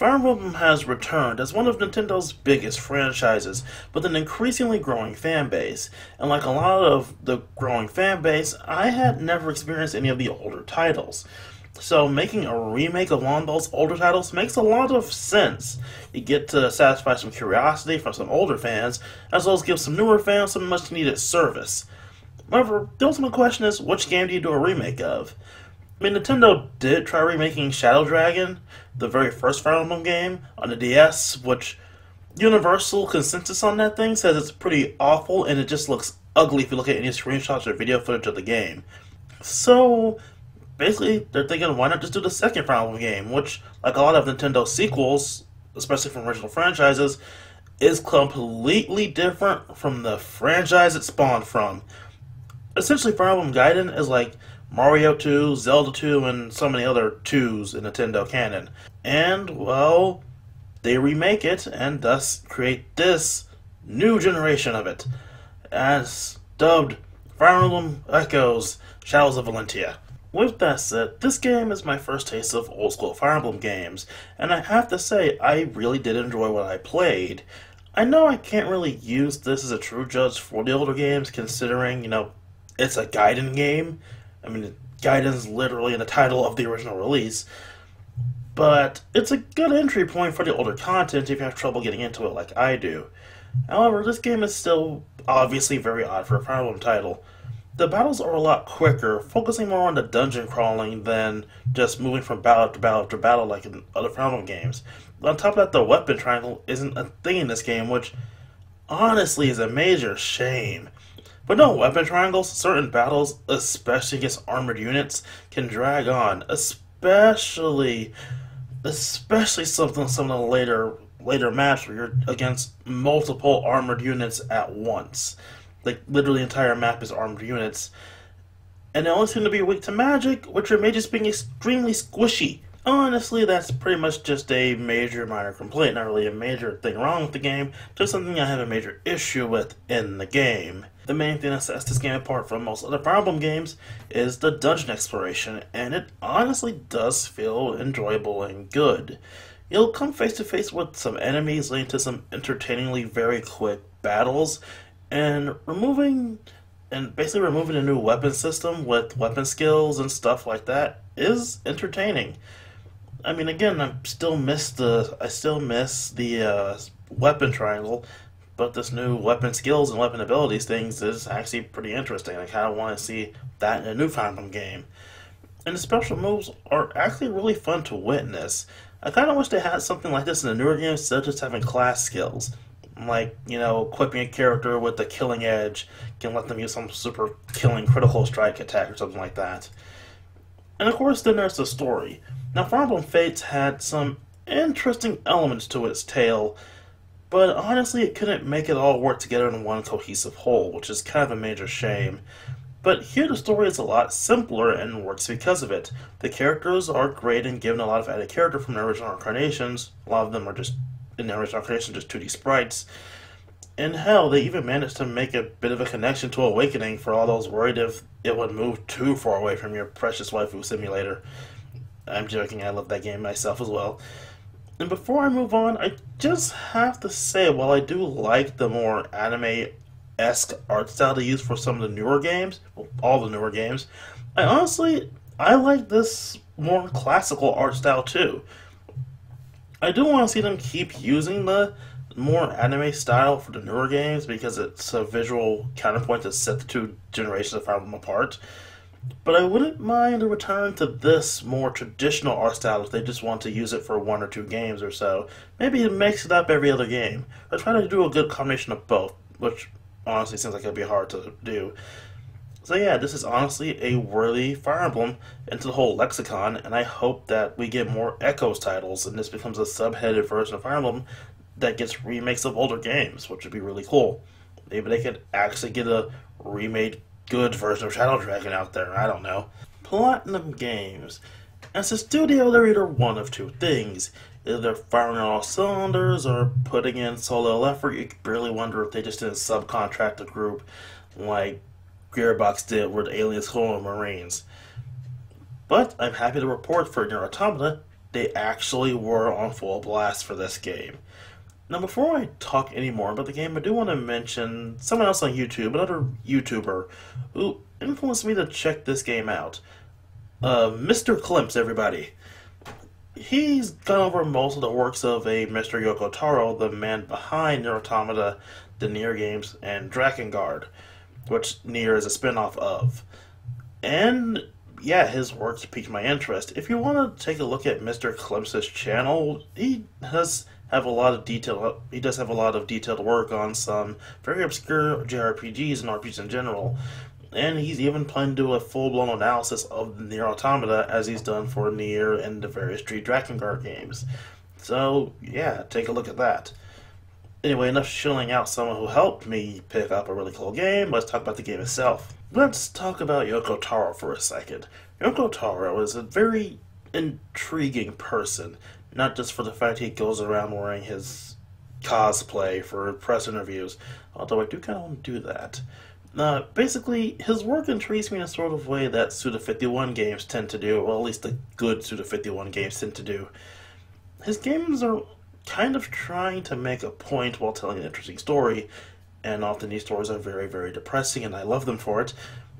Fire Emblem has returned as one of Nintendo's biggest franchises, with an increasingly growing fan base. And like a lot of the growing fan base, I had never experienced any of the older titles. So making a remake of one of those older titles makes a lot of sense. You get to satisfy some curiosity from some older fans, as well as give some newer fans some much needed service. However, the ultimate question is, which game do you do a remake of? I mean, Nintendo did try remaking Shadow Dragon, the very first Fire Emblem game, on the DS, which universal consensus on that thing says it's pretty awful and it just looks ugly if you look at any screenshots or video footage of the game. So, basically, they're thinking, why not just do the second Fire Emblem game, which, like a lot of Nintendo sequels, especially from original franchises, is completely different from the franchise it spawned from. Essentially, Fire Emblem Gaiden is like Mario 2, Zelda 2, and so many other 2s in Nintendo canon. And, well, they remake it and thus create this new generation of it, as dubbed Fire Emblem Echoes Shadows of Valentia. With that said, this game is my first taste of old school Fire Emblem games, and I have to say, I really did enjoy what I played. I know I can't really use this as a true judge for the older games, considering, you know, it's a Gaiden game, I mean, Gaiden's literally in the title of the original release. But it's a good entry point for the older content if you have trouble getting into it like I do. However, this game is still obviously very odd for a Fire Emblem title. The battles are a lot quicker, focusing more on the dungeon crawling than just moving from battle to battle to battle like in other Fire Emblem games. On top of that, the weapon triangle isn't a thing in this game, which honestly is a major shame. But no, weapon triangles, certain battles, especially against armored units, can drag on. Especially, especially something some of the later later maps where you're against multiple armored units at once. Like literally, entire map is armored units, and they only seem to be weak to magic, which are made just being extremely squishy. Honestly, that's pretty much just a major minor complaint, not really a major thing wrong with the game, just something I have a major issue with in the game the main thing that sets this game apart from most other problem games is the dungeon exploration, and it honestly does feel enjoyable and good. You'll come face to face with some enemies leading to some entertainingly very quick battles, and removing and basically removing a new weapon system with weapon skills and stuff like that is entertaining. I mean, again, I still miss the I still miss the uh, weapon triangle but this new weapon skills and weapon abilities things is actually pretty interesting. I kind of want to see that in a new Emblem game. And the special moves are actually really fun to witness. I kind of wish they had something like this in the newer games instead of just having class skills. Like, you know, equipping a character with the killing edge can let them use some super killing critical strike attack or something like that. And of course, then there's the story. Now, Emblem Fates had some interesting elements to its tale but honestly, it couldn't make it all work together in one cohesive whole, which is kind of a major shame. But here the story is a lot simpler and works because of it. The characters are great and given a lot of added character from the original incarnations. A lot of them are just, in the original incarnation, just 2D sprites. And hell, they even managed to make a bit of a connection to Awakening for all those worried if it would move too far away from your precious waifu simulator. I'm joking, I love that game myself as well. And before I move on, I just have to say, while I do like the more anime esque art style they use for some of the newer games, well, all the newer games, I honestly I like this more classical art style too. I do want to see them keep using the more anime style for the newer games because it's a visual counterpoint to set the two generations of Fire Emblem apart. But I wouldn't mind a return to this more traditional art style if they just want to use it for one or two games or so. Maybe mix it up every other game. Or try to do a good combination of both, which honestly seems like it'd be hard to do. So yeah, this is honestly a worthy Fire Emblem into the whole lexicon, and I hope that we get more Echoes titles, and this becomes a subheaded version of Fire Emblem that gets remakes of older games, which would be really cool. Maybe they could actually get a remade good version of Shadow Dragon out there, I don't know. Platinum Games. As a studio, they're either one of two things. Either they're firing on all cylinders or putting in so little effort, you barely wonder if they just didn't subcontract a group like Gearbox did with Aliens Colonial Marines. But I'm happy to report for Automata, they actually were on full blast for this game. Now, before I talk any more about the game, I do want to mention someone else on YouTube, another YouTuber, who influenced me to check this game out. Uh, Mr. Klimps, everybody. He's gone over most of the works of a Mr. Yoko Taro, the man behind Nier Automata, the Nier games, and Drakengard, which Nier is a spin-off of. And yeah, his works piqued my interest. If you want to take a look at Mr. Klimps's channel, he does have a lot of detail. He does have a lot of detailed work on some very obscure JRPGs and RPGs in general. And he's even planning to do a full-blown analysis of Nier Automata as he's done for Nier and the various Street Drakengard games. So, yeah, take a look at that. Anyway, enough shilling out someone who helped me pick up a really cool game. Let's talk about the game itself. Let's talk about Yoko Taro for a second. Yoko Taro is a very intriguing person, not just for the fact he goes around wearing his cosplay for press interviews, although I do kind of want to do that. Uh, basically, his work intrigues me in a sort of way that Suda51 games tend to do, well, at least the good Suda51 games tend to do. His games are kind of trying to make a point while telling an interesting story, and often these stories are very, very depressing, and I love them for it.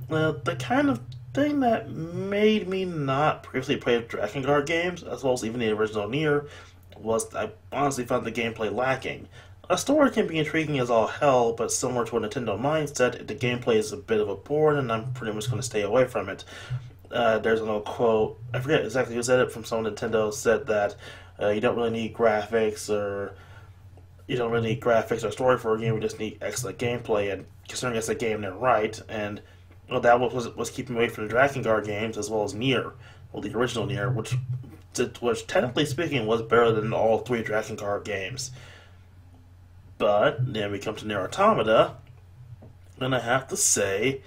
Uh, the kind of thing that made me not previously play Drakengard games, as well as even the original Nier, was I honestly found the gameplay lacking. A story can be intriguing as all hell, but similar to a Nintendo mindset, the gameplay is a bit of a bore, and I'm pretty much going to stay away from it. Uh, there's an old quote, I forget exactly who said it, from someone Nintendo said that uh, you don't really need graphics or you don't really need graphics or story for a game. You just need excellent gameplay, and considering it's a game, they're right. And well, that was was keeping away from the Drakengard games as well as Nier, well, the original Nier, which which technically speaking was better than all three Drakengard games. But then we come to Nier Automata, and I have to say,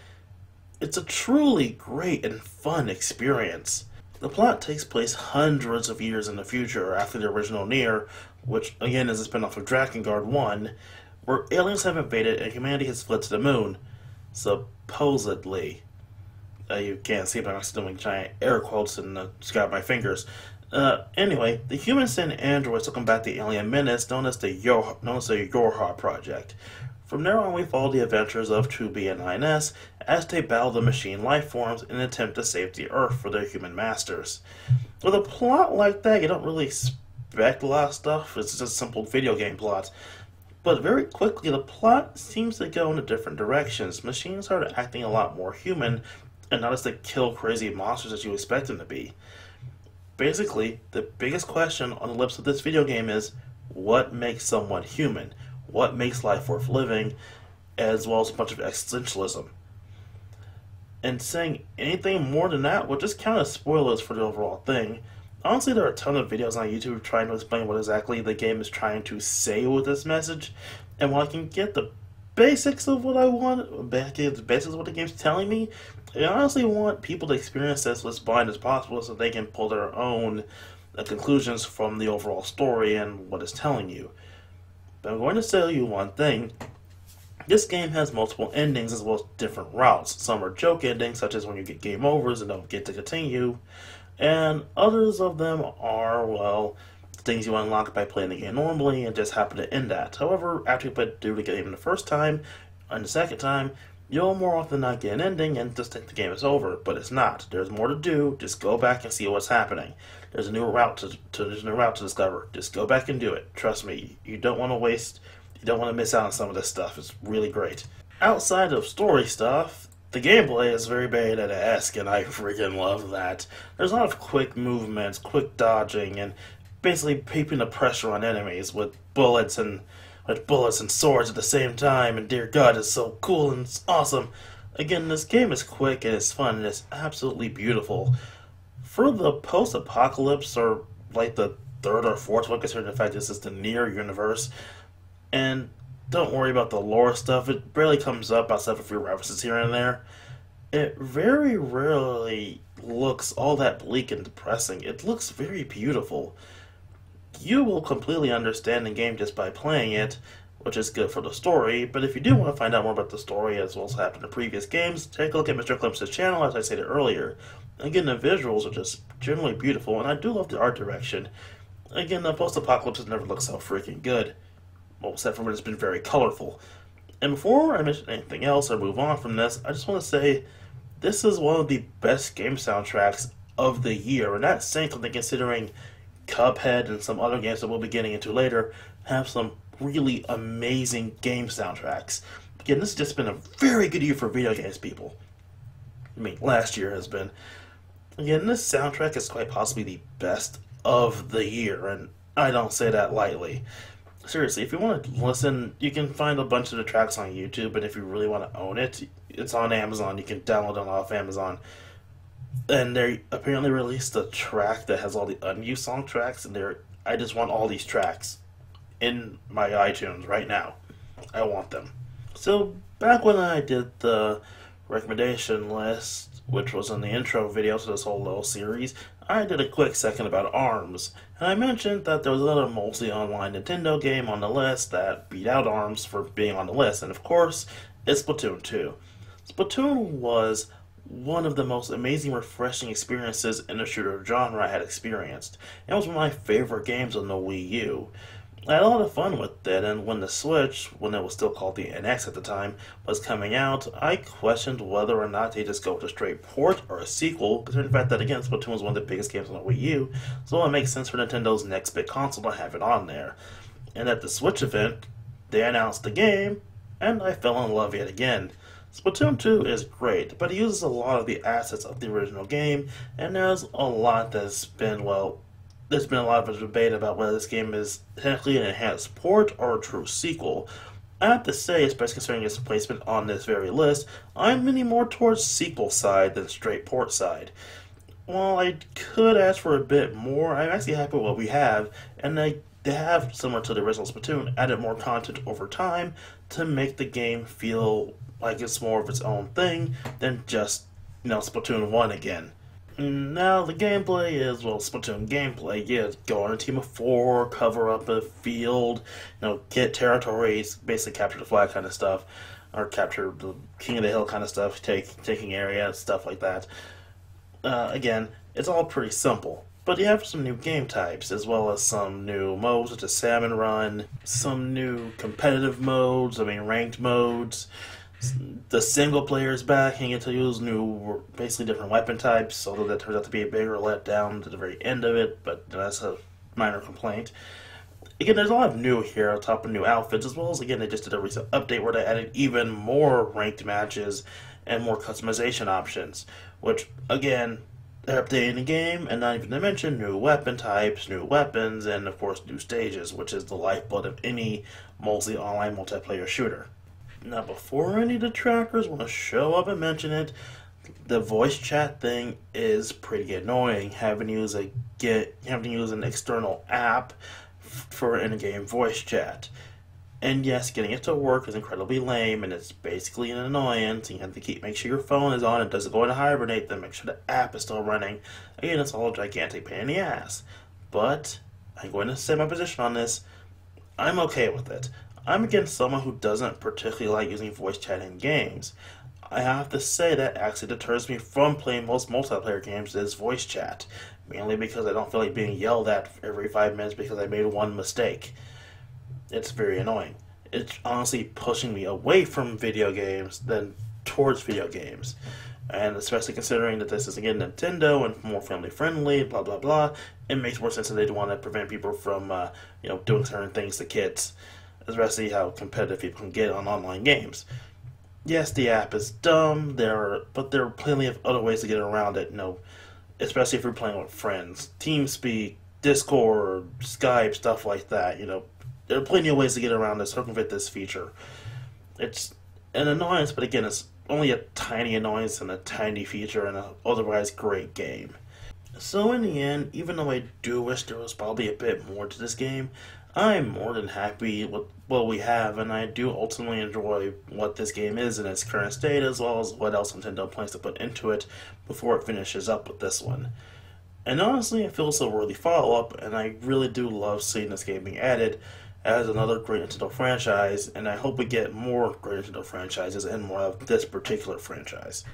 it's a truly great and fun experience. The plot takes place hundreds of years in the future after the original Nier, which again is a spin-off of Drakengard 1, where aliens have invaded and humanity has fled to the moon. Supposedly. Uh, you can't see, but I'm still doing giant air quotes and uh, just my fingers. Uh, anyway, the humans send androids to combat the alien menace known as the Yo known as the Yorha Project. From there on, we follow the adventures of 2B and 9S as they battle the machine life forms in an attempt to save the Earth for their human masters. With a plot like that, you don't really expect a lot of stuff. It's just a simple video game plot. But very quickly, the plot seems to go in a different directions. Machines start acting a lot more human, and not as the kill crazy monsters that you expect them to be. Basically, the biggest question on the lips of this video game is what makes someone human? What makes life worth living? As well as a bunch of existentialism. And saying anything more than that would just kind of spoilers for the overall thing. Honestly, there are a ton of videos on YouTube trying to explain what exactly the game is trying to say with this message. And while I can get the basics of what I want, the basics of what the game's telling me, I honestly want people to experience this as blind as possible so they can pull their own uh, conclusions from the overall story and what it's telling you. But I'm going to tell you one thing. This game has multiple endings as well as different routes. Some are joke endings, such as when you get game overs and don't get to continue, and others of them are, well, things you unlock by playing the game normally and just happen to end at. However, after you play through the game the first time and the second time, you'll more often not get an ending and just think the game is over, but it's not. There's more to do. Just go back and see what's happening. There's a new route to, to there's a new route to discover. Just go back and do it. Trust me, you don't want to waste. You don't want to miss out on some of this stuff. It's really great. Outside of story stuff, the gameplay is very Bayonetta-esque, and I freaking love that. There's a lot of quick movements, quick dodging, and basically keeping the pressure on enemies with bullets and with bullets and swords at the same time, and dear God, it's so cool and it's awesome. Again, this game is quick and it's fun and it's absolutely beautiful. For the post-apocalypse, or like the third or fourth one, considering the fact this is the Nier universe, and don't worry about the lore stuff, it barely comes up outside of a few references here and there. It very rarely looks all that bleak and depressing. It looks very beautiful you will completely understand the game just by playing it, which is good for the story. But if you do want to find out more about the story as well as happened in previous games, take a look at Mr. Klimps's channel, as I stated earlier. Again, the visuals are just generally beautiful, and I do love the art direction. Again, the post-apocalypse never looked so freaking good. Well, except for when it's been very colorful. And before I mention anything else or move on from this, I just want to say this is one of the best game soundtracks of the year, and that's saying something considering Cuphead and some other games that we'll be getting into later have some really amazing game soundtracks. Again, this has just been a very good year for video games, people. I mean, last year has been. Again, this soundtrack is quite possibly the best of the year, and I don't say that lightly. Seriously, if you want to listen, you can find a bunch of the tracks on YouTube, and if you really want to own it, it's on Amazon. You can download it off Amazon. And they apparently released a track that has all the unused song tracks, and they're I just want all these tracks in my iTunes right now. I want them. So back when I did the recommendation list, which was in the intro video to this whole little series, I did a quick second about ARMS, and I mentioned that there was another mostly online Nintendo game on the list that beat out ARMS for being on the list, and of course, it's Splatoon 2. Splatoon was one of the most amazing, refreshing experiences in the shooter genre I had experienced. It was one of my favorite games on the Wii U. I had a lot of fun with it, and when the Switch, when it was still called the NX at the time, was coming out, I questioned whether or not they just go with a straight port or a sequel, considering the fact that, again, Splatoon was one of the biggest games on the Wii U, so it makes sense for Nintendo's next big console to have it on there. And at the Switch event, they announced the game, and I fell in love yet again. Splatoon 2 is great, but it uses a lot of the assets of the original game, and there's a lot that's been, well, there's been a lot of debate about whether this game is technically an enhanced port or a true sequel. I have to say, especially considering its placement on this very list, I'm leaning more towards sequel side than straight port side. While I could ask for a bit more, I'm actually happy with what we have, and they, they have, similar to the original Splatoon, added more content over time to make the game feel like it's more of its own thing than just, you know, Splatoon 1 again. Now, the gameplay is, well, Splatoon gameplay. Yeah, go on a team of four, cover up a field, you know, get territories, basically capture the flag kind of stuff, or capture the king of the hill kind of stuff, take taking areas, stuff like that. Uh, again, it's all pretty simple. But you have some new game types, as well as some new modes, such as Salmon Run, some new competitive modes, I mean, ranked modes, the single player is back. You get to use new, basically different weapon types, although that turns out to be a bigger letdown to the very end of it, but that's a minor complaint. Again, there's a lot of new here on top of new outfits, as well as, again, they just did a recent update where they added even more ranked matches and more customization options, which, again, they're updating the game, and not even to mention new weapon types, new weapons, and, of course, new stages, which is the lifeblood of any mostly online multiplayer shooter. Now, before any of the trackers want to show up and mention it, the voice chat thing is pretty annoying. Having to use a get having to use an external app for in-game voice chat. And yes, getting it to work is incredibly lame, and it's basically an annoyance. You have to keep make sure your phone is on. It doesn't go into hibernate. Then make sure the app is still running. Again, it's all a gigantic pain in the ass. But I'm going to say my position on this. I'm okay with it. I'm against someone who doesn't particularly like using voice chat in games. I have to say that actually deters me from playing most multiplayer games is voice chat, mainly because I don't feel like being yelled at every five minutes because I made one mistake. It's very annoying. It's honestly pushing me away from video games than towards video games. And especially considering that this is again Nintendo and more family friendly, blah blah blah, it makes more sense that they'd want to prevent people from, uh, you know, doing certain things to kids especially how competitive people can get on online games. Yes, the app is dumb. There, are, but there are plenty of other ways to get around it. You know, especially if you're playing with friends, TeamSpeak, Discord, Skype, stuff like that. You know, there are plenty of ways to get around this, circumvent this feature. It's an annoyance, but again, it's only a tiny annoyance and a tiny feature in an otherwise great game. So in the end, even though I do wish there was probably a bit more to this game, I'm more than happy with what we have, and I do ultimately enjoy what this game is in its current state, as well as what else Nintendo plans to put into it before it finishes up with this one. And honestly, I feel it's a worthy follow up, and I really do love seeing this game being added, as another great Nintendo franchise, and I hope we get more great Nintendo franchises and more of this particular franchise.